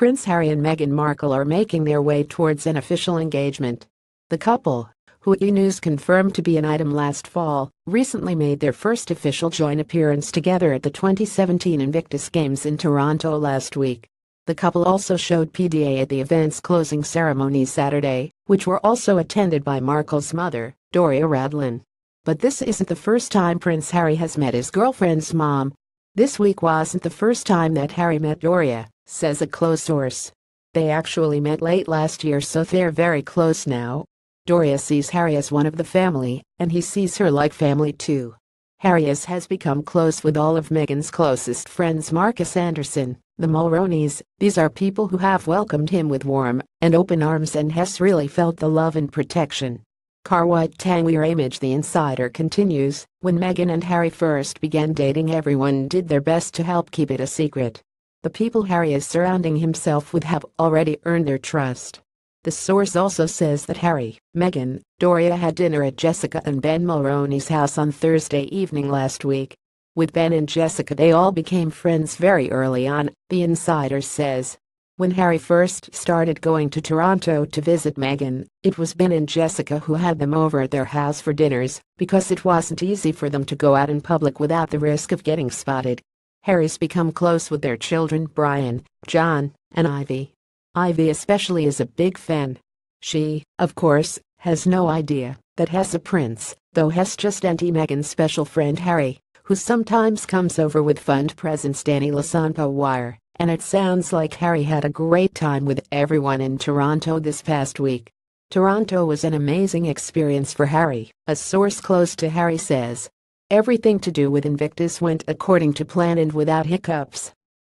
Prince Harry and Meghan Markle are making their way towards an official engagement. The couple, who E! News confirmed to be an item last fall, recently made their first official joint appearance together at the 2017 Invictus Games in Toronto last week. The couple also showed PDA at the event's closing ceremony Saturday, which were also attended by Markle's mother, Doria Ragland. But this isn't the first time Prince Harry has met his girlfriend's mom. This week wasn't the first time that Harry met Doria says a close source. They actually met late last year so they're very close now. Doria sees Harry as one of the family, and he sees her like family too. Harry has become close with all of Meghan's closest friends Marcus Anderson, the Mulroneys, these are people who have welcomed him with warm and open arms and has really felt the love and protection. Karwite Tangier image The Insider continues, when Meghan and Harry first began dating everyone did their best to help keep it a secret. The people Harry is surrounding himself with have already earned their trust. The source also says that Harry, Meghan, Doria had dinner at Jessica and Ben Mulroney's house on Thursday evening last week. With Ben and Jessica they all became friends very early on, the insider says. When Harry first started going to Toronto to visit Meghan, it was Ben and Jessica who had them over at their house for dinners because it wasn't easy for them to go out in public without the risk of getting spotted. Harry's become close with their children Brian, John, and Ivy. Ivy especially is a big fan. She, of course, has no idea that Hess a prince, though Hess just anti Meghan's special friend Harry, who sometimes comes over with fund presents Danny Lasanpa wire, and it sounds like Harry had a great time with everyone in Toronto this past week. Toronto was an amazing experience for Harry, a source close to Harry says. Everything to do with Invictus went according to plan and without hiccups.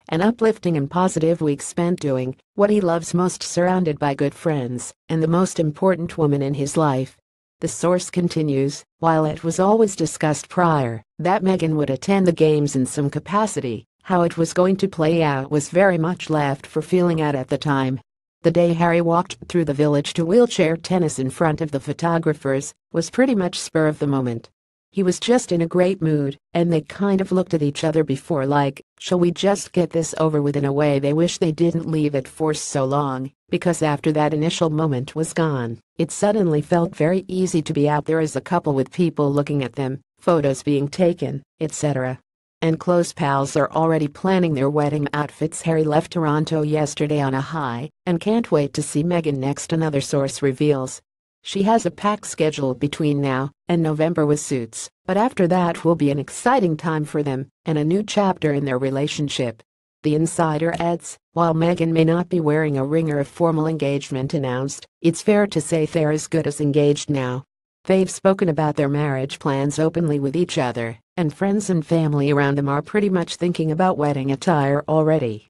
An uplifting and positive week spent doing what he loves most surrounded by good friends and the most important woman in his life. The source continues, while it was always discussed prior that Meghan would attend the games in some capacity, how it was going to play out was very much left for feeling out at the time. The day Harry walked through the village to wheelchair tennis in front of the photographers was pretty much spur of the moment. He was just in a great mood, and they kind of looked at each other before like, shall we just get this over with in a way they wish they didn't leave it for so long, because after that initial moment was gone, it suddenly felt very easy to be out there as a couple with people looking at them, photos being taken, etc. And close pals are already planning their wedding outfits. Harry left Toronto yesterday on a high and can't wait to see Meghan next, another source reveals. She has a packed schedule between now and November with suits, but after that will be an exciting time for them and a new chapter in their relationship. The insider adds, while Meghan may not be wearing a ring or a formal engagement announced, it's fair to say they're as good as engaged now. They've spoken about their marriage plans openly with each other, and friends and family around them are pretty much thinking about wedding attire already.